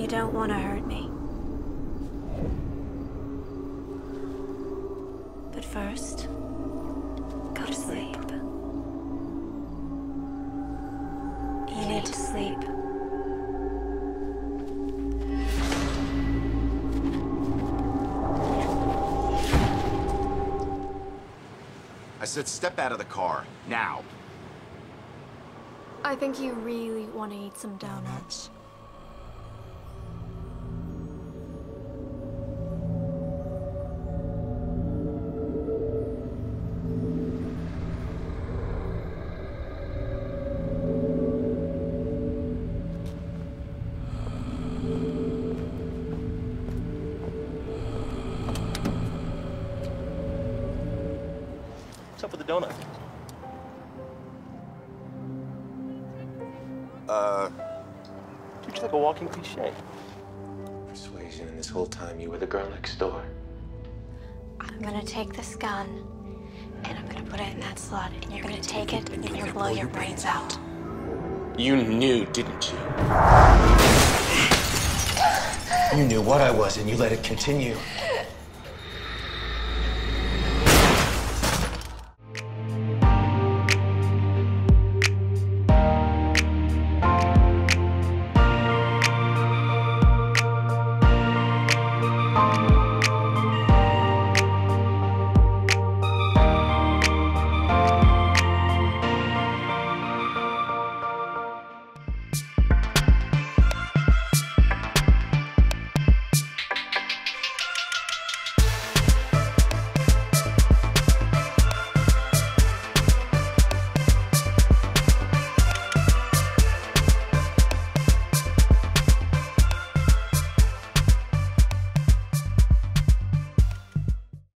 You don't want to hurt me. But first, go to sleep. You need to sleep. I said step out of the car, now. I think you really want to eat some donuts. What's up with the donut? Uh, Dude, you're like a walking cliche. Persuasion, and this whole time you were the girl next door. I'm gonna take this gun, and I'm gonna put it in that slot, and you're gonna take it, and you're gonna blow your brains out. You knew, didn't you? You knew what I was, and you let it continue.